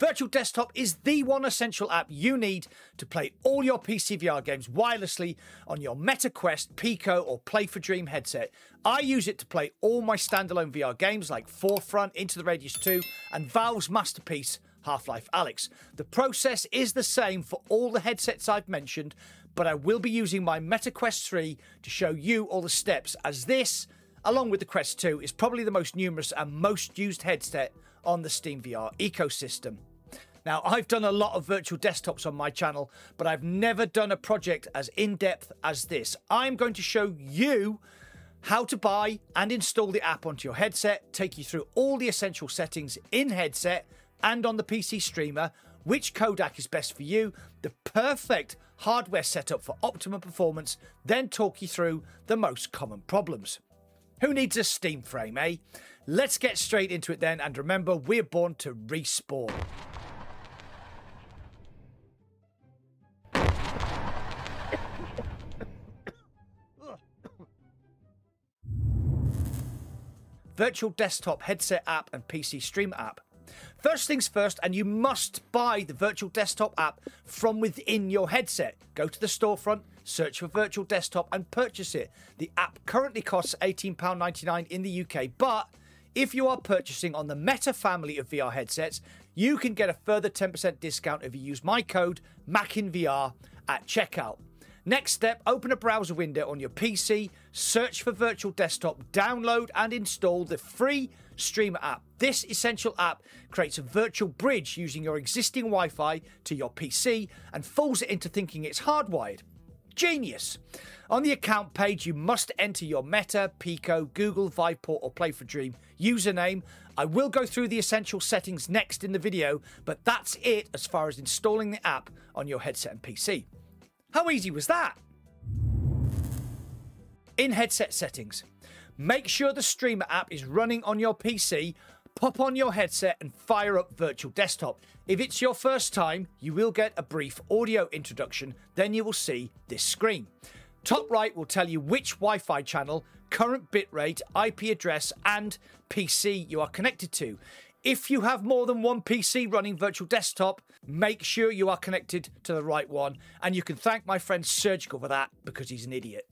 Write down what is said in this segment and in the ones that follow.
Virtual Desktop is the one essential app you need to play all your PC VR games wirelessly on your MetaQuest, Pico, or Play for Dream headset. I use it to play all my standalone VR games like Forefront, Into the Radius 2, and Valve's masterpiece, Half Life Alyx. The process is the same for all the headsets I've mentioned, but I will be using my MetaQuest 3 to show you all the steps, as this, along with the Quest 2, is probably the most numerous and most used headset on the Steam VR ecosystem. Now, I've done a lot of virtual desktops on my channel, but I've never done a project as in depth as this. I'm going to show you how to buy and install the app onto your headset, take you through all the essential settings in headset and on the PC streamer, which codec is best for you, the perfect hardware setup for optimum performance, then talk you through the most common problems. Who needs a Steam frame, eh? Let's get straight into it then, and remember, we're born to respawn. Virtual Desktop headset app and PC stream app. First things first, and you must buy the Virtual Desktop app from within your headset. Go to the storefront, search for Virtual Desktop, and purchase it. The app currently costs £18.99 in the UK, but if you are purchasing on the Meta family of VR headsets, you can get a further 10% discount if you use my code MACINVR at checkout. Next step, open a browser window on your PC, search for Virtual Desktop, download and install the free Streamer app. This essential app creates a virtual bridge using your existing Wi Fi to your PC and fools it into thinking it's hardwired. Genius! On the account page, you must enter your Meta, Pico, Google, Viveport, or Play for Dream username. I will go through the essential settings next in the video, but that's it as far as installing the app on your headset and PC. How easy was that? In headset settings, make sure the Streamer app is running on your PC. Pop on your headset and fire up Virtual Desktop. If it's your first time, you will get a brief audio introduction, then you will see this screen. Top right will tell you which Wi Fi channel, current bitrate, IP address, and PC you are connected to. If you have more than one PC running virtual desktop, make sure you are connected to the right one. And you can thank my friend Surgical for that because he's an idiot.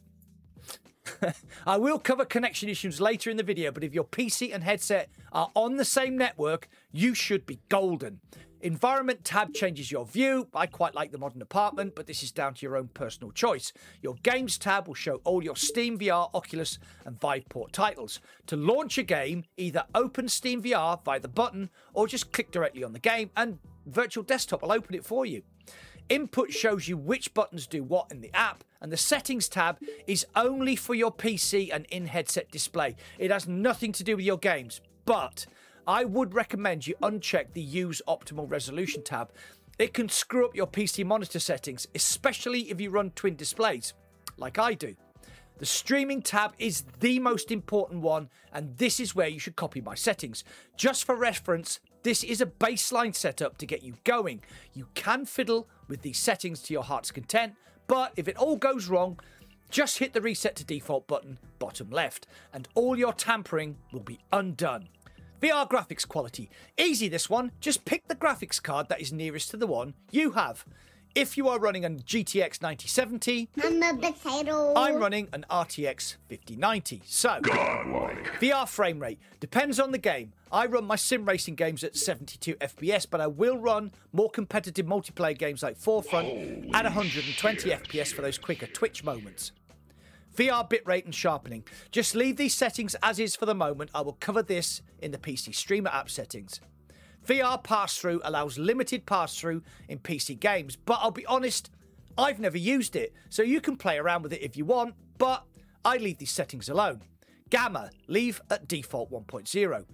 I will cover connection issues later in the video, but if your PC and headset are on the same network, you should be golden. Environment tab changes your view. I quite like the modern apartment, but this is down to your own personal choice. Your Games tab will show all your Steam VR, Oculus, and Viveport titles. To launch a game, either open Steam VR via the button or just click directly on the game, and Virtual Desktop will open it for you. Input shows you which buttons do what in the app, and the Settings tab is only for your PC and in headset display. It has nothing to do with your games, but I would recommend you uncheck the Use Optimal Resolution tab. It can screw up your PC monitor settings, especially if you run twin displays, like I do. The streaming tab is the most important one, and this is where you should copy my settings. Just for reference, this is a baseline setup to get you going. You can fiddle with these settings to your heart's content, but if it all goes wrong, just hit the reset to default button, bottom left, and all your tampering will be undone. VR graphics quality. Easy this one, just pick the graphics card that is nearest to the one you have. If you are running a GTX 9070, I'm a potato. I'm running an RTX 5090. So, Godlike. VR frame rate depends on the game. I run my sim racing games at 72 FPS, but I will run more competitive multiplayer games like Forefront at 120 FPS for those quicker twitch moments. VR bitrate and sharpening. Just leave these settings as is for the moment. I will cover this in the PC Streamer app settings. VR pass through allows limited pass through in PC games, but I'll be honest, I've never used it, so you can play around with it if you want, but I leave these settings alone. Gamma, leave at default 1.0.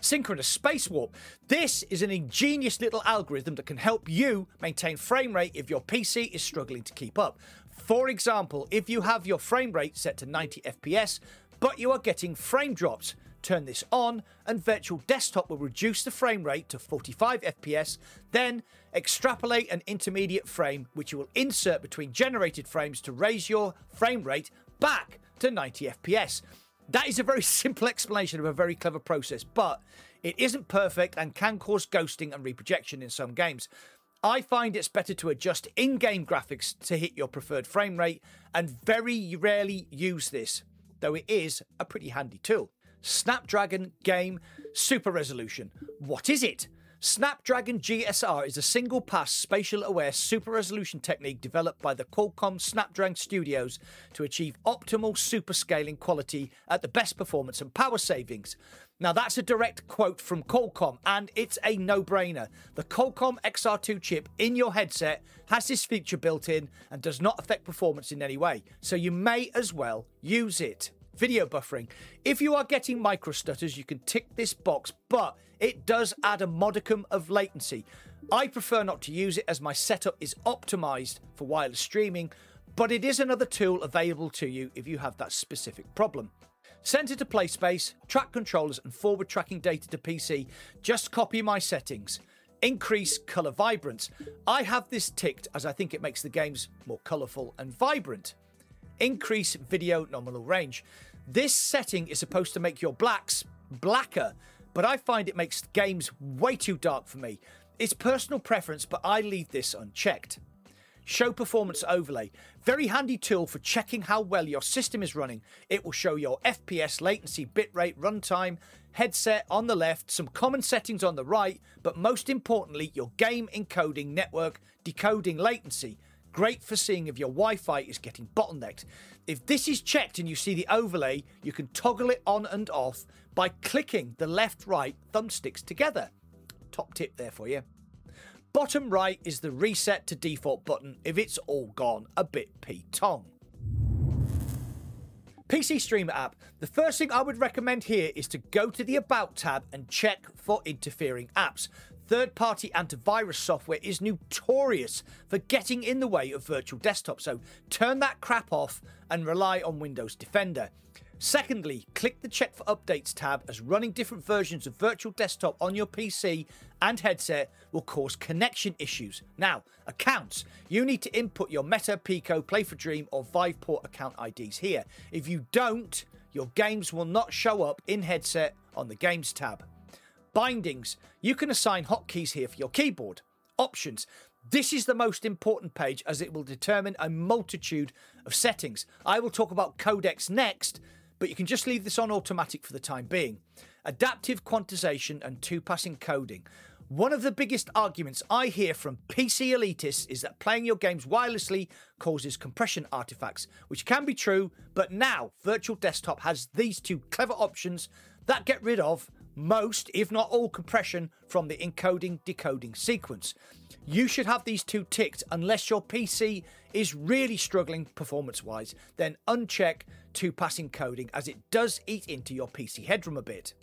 Synchronous Space Warp. This is an ingenious little algorithm that can help you maintain frame rate if your PC is struggling to keep up. For example, if you have your frame rate set to 90 FPS, but you are getting frame drops, turn this on and Virtual Desktop will reduce the frame rate to 45 FPS, then extrapolate an intermediate frame which you will insert between generated frames to raise your frame rate back to 90 FPS. That is a very simple explanation of a very clever process, but It isn't perfect and can cause ghosting and reprojection in some games. I find it's better to adjust in game graphics to hit your preferred frame rate and very rarely use this, though it is a pretty handy tool. Snapdragon Game Super Resolution. What is it? Snapdragon GSR is a single pass spatial aware super resolution technique developed by the Qualcomm Snapdragon Studios to achieve optimal super scaling quality at the best performance and power savings. Now, that's a direct quote from Qualcomm, and it's a no brainer. The Qualcomm XR2 chip in your headset has this feature built in and does not affect performance in any way, so you may as well use it. Video buffering. If you are getting micro stutters, you can tick this box, but it does add a modicum of latency. I prefer not to use it as my setup is optimized for wireless streaming, but it is another tool available to you if you have that specific problem. Center to play space, track controllers, and forward tracking data to PC. Just copy my settings. Increase colour vibrance. I have this ticked as I think it makes the games more colourful and vibrant. Increase video nominal range. This setting is supposed to make your blacks blacker, but I find it makes games way too dark for me. It's personal preference, but I leave this unchecked. Show Performance Overlay. Very handy tool for checking how well your system is running. It will show your FPS, latency, bitrate, runtime, headset on the left, some common settings on the right, but most importantly, your game encoding, network, decoding latency. Great for seeing if your Wi Fi is getting bottlenecked. If this is checked and you see the overlay, you can toggle it on and off by clicking the left right thumbsticks together. Top tip there for you. Bottom right is the reset to default button if it's all gone a bit Pete Tong. PC Streamer app. The first thing I would recommend here is to go to the About tab and check for interfering apps. Third party antivirus software is notorious for getting in the way of virtual desktop, so turn that crap off and rely on Windows Defender. Secondly, click the Check for Updates tab as running different versions of Virtual Desktop on your PC and headset will cause connection issues. Now, accounts. You need to input your Meta, Pico, Play for Dream, or Viveport account IDs here. If you don't, your games will not show up in headset on the Games tab. Bindings. You can assign hotkeys here for your keyboard. Options. This is the most important page as it will determine a multitude of settings. I will talk about codecs next, but you can just leave this on automatic for the time being. Adaptive quantization and two pass encoding. One of the biggest arguments I hear from PC elitists is that playing your games wirelessly causes compression artifacts, which can be true, but now Virtual Desktop has these two clever options that get rid of most, if not all, compression from the encoding decoding sequence. You should have these two ticked unless your PC is really struggling performance wise, then uncheck two pass encoding as it does eat into your PC headroom a bit.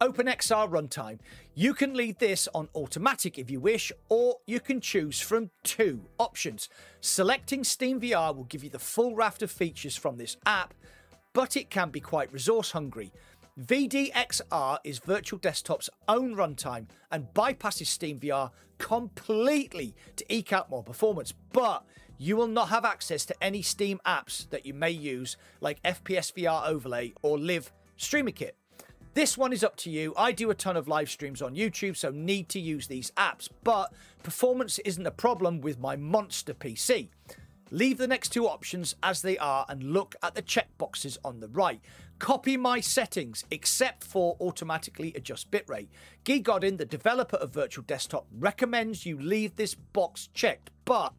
OpenXR runtime. You can leave this on automatic if you wish, or you can choose from two options. Selecting SteamVR will give you the full raft of features from this app, but it can be quite resource hungry. VDXR is Virtual Desktop's own runtime and bypasses SteamVR completely to eke out more performance, but you will not have access to any Steam apps that you may use, like FPS VR Overlay or Live Streamer Kit. This one is up to you. I do a ton of live streams on YouTube, so need to use these apps, but performance isn't a problem with my monster PC. Leave the next two options as they are and look at the checkboxes on the right. Copy my settings except for automatically adjust bitrate. Guy Godin, the developer of Virtual Desktop, recommends you leave this box checked, but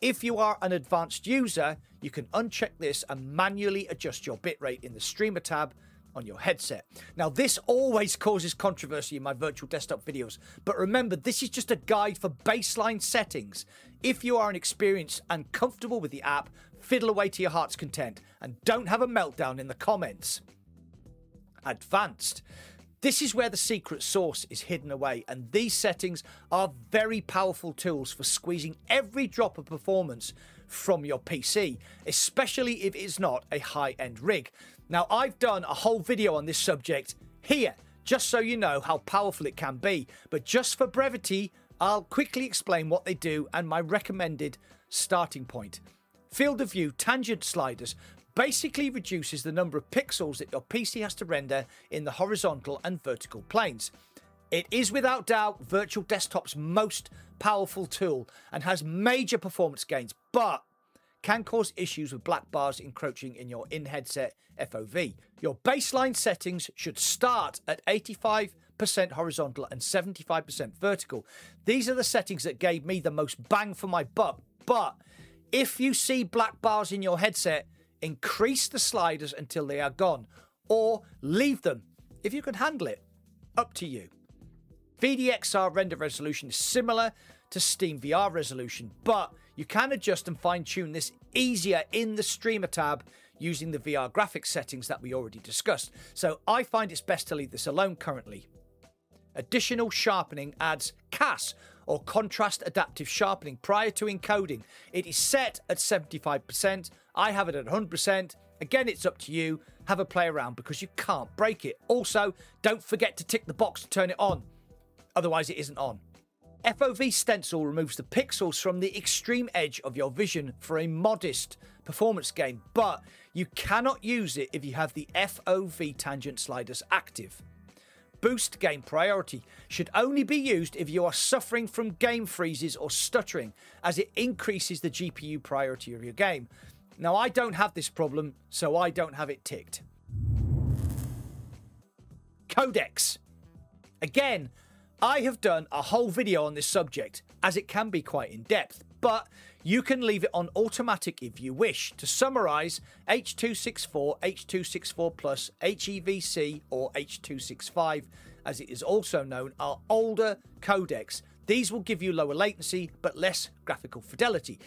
if you are an advanced user, you can uncheck this and manually adjust your bitrate in the streamer tab on your headset. Now, this always causes controversy in my virtual desktop videos, but remember, this is just a guide for baseline settings. If you are an experienced and comfortable with the app, fiddle away to your heart's content and don't have a meltdown in the comments. Advanced. This is where the secret sauce is hidden away, and these settings are very powerful tools for squeezing every drop of performance from your PC, especially if it's not a high end rig. Now, I've done a whole video on this subject here, just so you know how powerful it can be, but just for brevity, I'll quickly explain what they do and my recommended starting point. Field of view tangent sliders basically reduces the number of pixels that your PC has to render in the horizontal and vertical planes. It is without doubt Virtual Desktop's most powerful tool and has major performance gains, but can cause issues with black bars encroaching in your in headset FOV. Your baseline settings should start at 85% horizontal and 75% vertical. These are the settings that gave me the most bang for my buck, but if you see black bars in your headset, increase the sliders until they are gone or leave them if you can handle it. Up to you. VDXR render resolution is similar to Steam VR resolution, but you can adjust and fine tune this easier in the Streamer tab using the VR graphics settings that we already discussed. So I find it's best to leave this alone currently. Additional sharpening adds CAS or contrast adaptive sharpening prior to encoding. It is set at 75%. I have it at 100%. Again, it's up to you. Have a play around because you can't break it. Also, don't forget to tick the box to turn it on. Otherwise, it isn't on. FOV Stencil removes the pixels from the extreme edge of your vision for a modest performance gain, but you cannot use it if you have the FOV tangent sliders active. Boost game priority should only be used if you are suffering from game freezes or stuttering, as it increases the GPU priority of your game. Now, I don't have this problem, so I don't have it ticked. Codecs. Again, I have done a whole video on this subject, as it can be quite in depth, but you can leave it on automatic if you wish. To summarise, H264, H264 Plus, HEVC, or H265, as it is also known, are older codecs. These will give you lower latency but less graphical fidelity.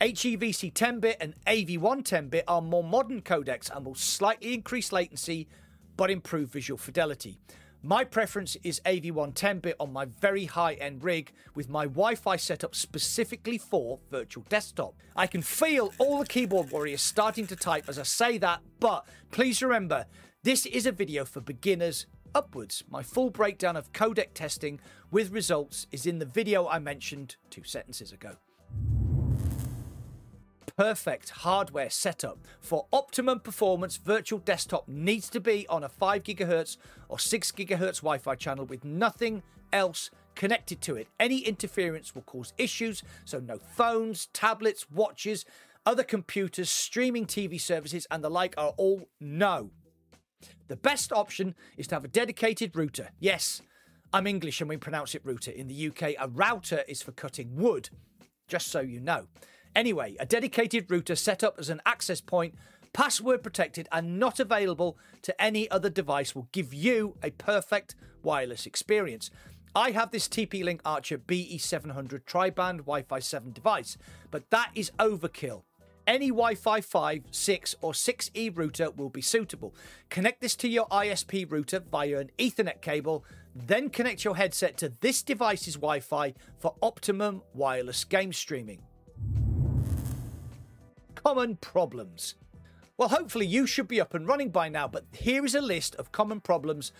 HEVC 10 bit and AV1 10 bit are more modern codecs and will slightly increase latency but improve visual fidelity. My preference is AV1 10-bit on my very high-end rig with my Wi-Fi set up specifically for virtual desktop. I can feel all the keyboard warriors starting to type as I say that, but please remember, this is a video for beginners upwards. My full breakdown of codec testing with results is in the video I mentioned two sentences ago perfect hardware setup for optimum performance virtual desktop needs to be on a 5 gigahertz or 6 gigahertz Wi-Fi channel with nothing else connected to it. Any interference will cause issues, so no phones, tablets, watches, other computers, streaming TV services and the like are all no. The best option is to have a dedicated router. Yes, I'm English and we pronounce it router. In the UK, a router is for cutting wood, just so you know. Anyway, a dedicated router set up as an access point, password protected, and not available to any other device will give you a perfect wireless experience. I have this TP Link Archer BE700 tri-band Wi-Fi 7 device, but that is overkill. Any Wi Fi 5, 6, or 6E router will be suitable. Connect this to your ISP router via an Ethernet cable, then connect your headset to this device's Wi Fi for optimum wireless game streaming common problems. Well, hopefully you should be up and running by now, but here is a list of common problems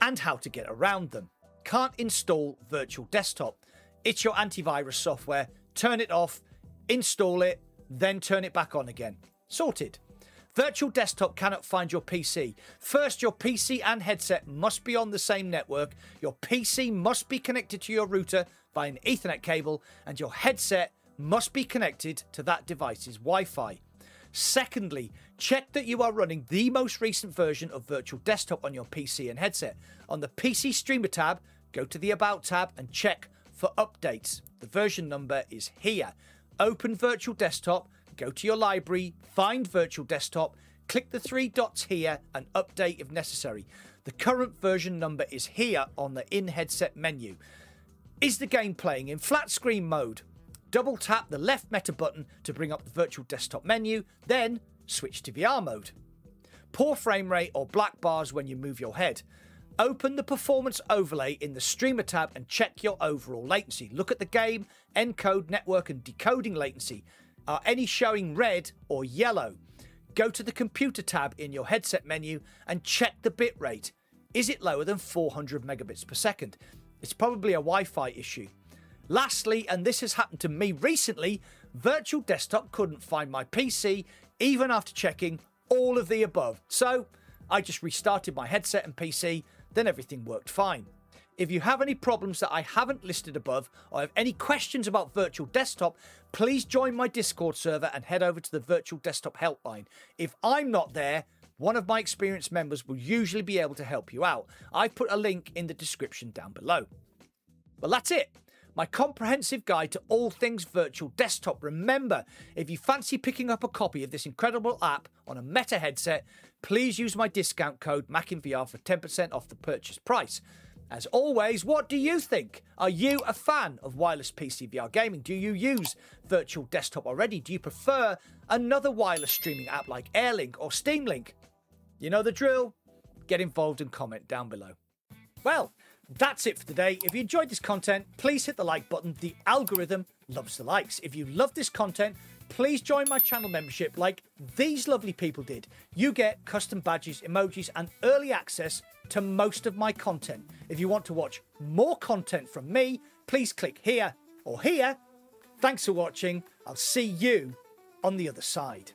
and how to get around them. Can't install Virtual Desktop. It's your antivirus software. Turn it off, install it, then turn it back on again. Sorted. Virtual Desktop cannot find your PC. First, your PC and headset must be on the same network. Your PC must be connected to your router by an Ethernet cable, and your headset must be connected to that device's Wi Fi. Secondly, check that you are running the most recent version of Virtual Desktop on your PC and headset. On the PC Streamer tab, go to the About tab and check for updates. The version number is here. Open Virtual Desktop, go to your library, find Virtual Desktop, click the three dots here and update if necessary. The current version number is here on the in headset menu. Is the game playing in flat screen mode? Double tap the left meta button to bring up the virtual desktop menu, then switch to VR mode. Poor frame rate or black bars when you move your head. Open the performance overlay in the streamer tab and check your overall latency. Look at the game, encode, network, and decoding latency. Are any showing red or yellow? Go to the computer tab in your headset menu and check the bitrate. Is it lower than 400 megabits per second? It's probably a Wi Fi issue. Lastly, and this has happened to me recently, Virtual Desktop couldn't find my PC even after checking all of the above. So I just restarted my headset and PC, then everything worked fine. If you have any problems that I haven't listed above or have any questions about Virtual Desktop, please join my Discord server and head over to the Virtual Desktop helpline. If I'm not there, one of my experienced members will usually be able to help you out. I've put a link in the description down below. Well, that's it. My comprehensive guide to all things virtual desktop. Remember, if you fancy picking up a copy of this incredible app on a Meta headset, please use my discount code MACINVR for 10% off the purchase price. As always, what do you think? Are you a fan of wireless PC VR gaming? Do you use virtual desktop already? Do you prefer another wireless streaming app like Airlink or Steam Link? You know the drill. Get involved and comment down below. Well, that's it for today. If you enjoyed this content, please hit the like button. The algorithm loves the likes. If you love this content, please join my channel membership like these lovely people did. You get custom badges, emojis, and early access to most of my content. If you want to watch more content from me, please click here or here. Thanks for watching. I'll see you on the other side.